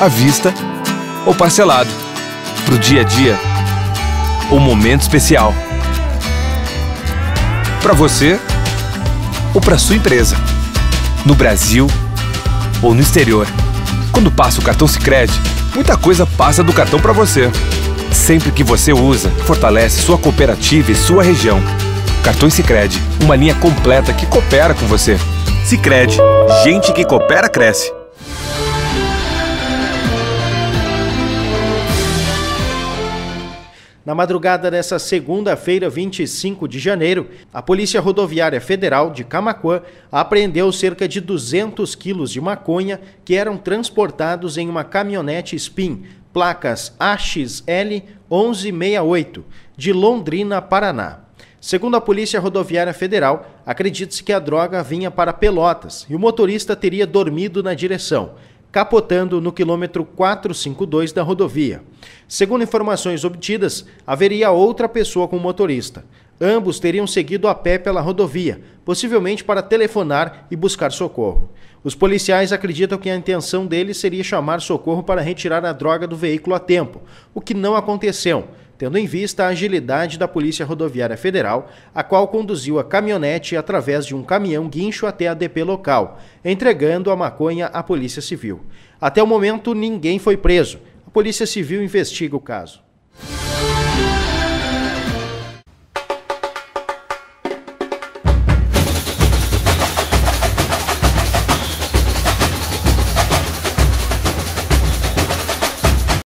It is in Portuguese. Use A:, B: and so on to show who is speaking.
A: à vista ou parcelado. Pro dia a dia ou momento especial. Para você ou para sua empresa. No Brasil ou no exterior. Quando passa o cartão Sicredi, muita coisa passa do cartão para você. Sempre que você usa, fortalece sua cooperativa e sua região. Cartões Sicredi, uma linha completa que coopera com você. Sicredi, gente que coopera cresce.
B: Na madrugada dessa segunda-feira, 25 de janeiro, a Polícia Rodoviária Federal de Camacuã apreendeu cerca de 200 quilos de maconha que eram transportados em uma caminhonete Spin, placas AXL 1168, de Londrina, Paraná. Segundo a Polícia Rodoviária Federal, acredita-se que a droga vinha para Pelotas e o motorista teria dormido na direção capotando no quilômetro 452 da rodovia. Segundo informações obtidas, haveria outra pessoa com o motorista. Ambos teriam seguido a pé pela rodovia, possivelmente para telefonar e buscar socorro. Os policiais acreditam que a intenção deles seria chamar socorro para retirar a droga do veículo a tempo, o que não aconteceu tendo em vista a agilidade da Polícia Rodoviária Federal, a qual conduziu a caminhonete através de um caminhão guincho até a DP local, entregando a maconha à Polícia Civil. Até o momento, ninguém foi preso. A Polícia Civil investiga o caso.